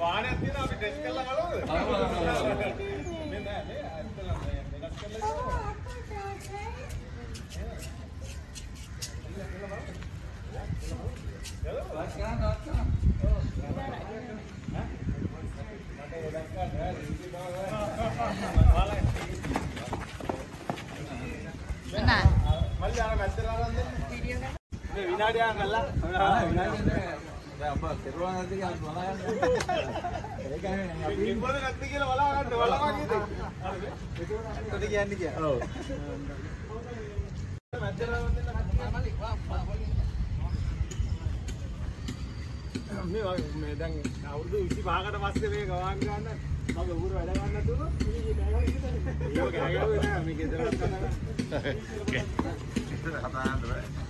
වාහනයක් තියෙනවා අපි ටෙස්ට් කරලා බලමුද? මේ නෑ නේ ඇත්තටම වෙනස් කරලා Benar. මල්ලි අර මැද්දට අරන් දෙන්න. මේ විනාඩියක් ගල්ලා. කිව්වද නැද්ද කියලා බලා ගන්න බලවා කීයද? ඇත්තද කියන්නේ කියලා. ඔව්. මැද්දට අරන් දෙන්න. මේ වගේ මේ දැන් අවුරුදු 25කට පස්සේ මේ ගවාන් ගන්න මගේ ඌර වැඩ ගන්න දුන්නොත් මේ ගෑගාව ඉන්නේ. ඒක ගෑගාව නෑ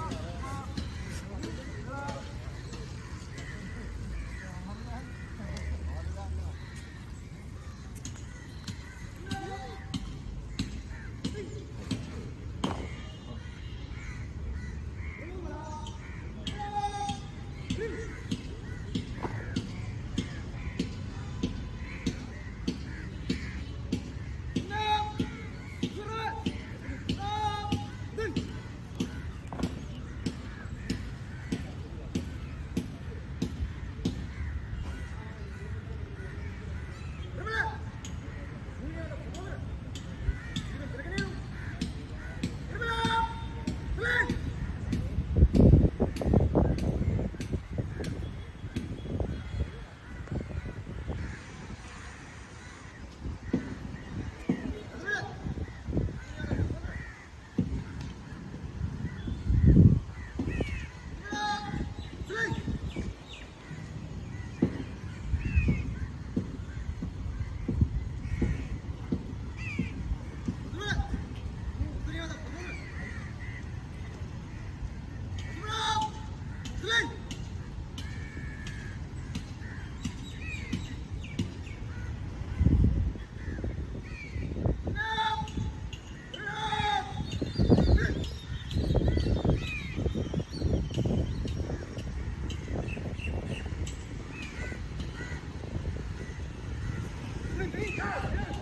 Defense!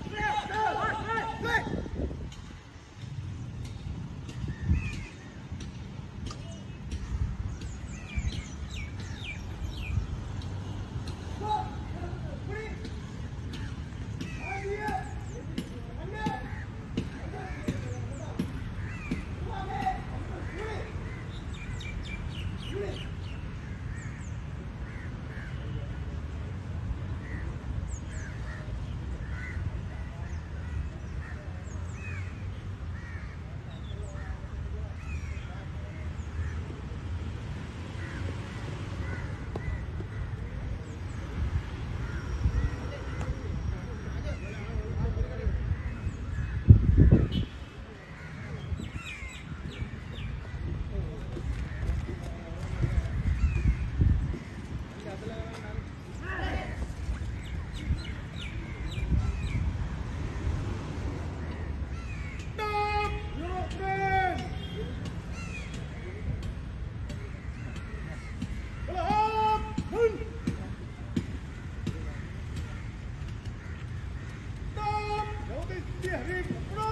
Yeah,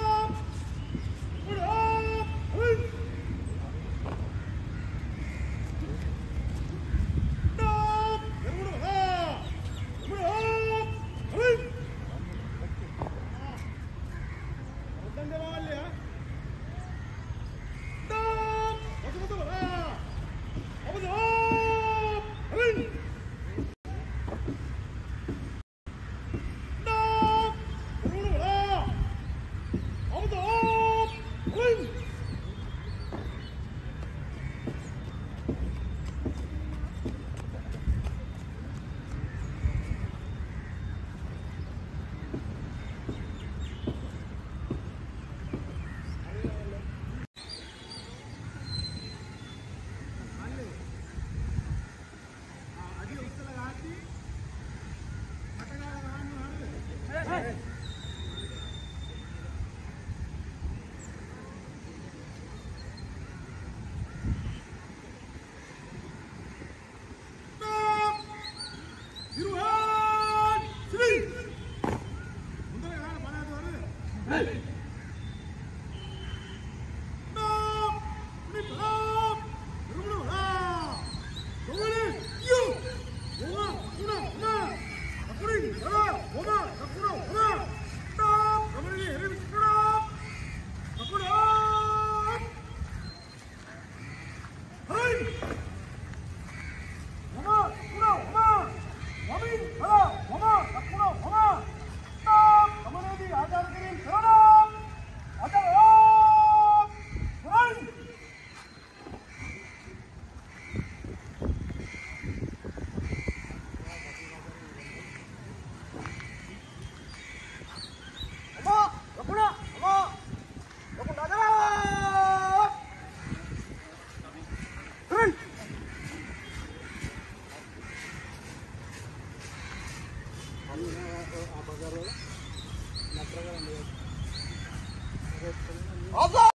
आप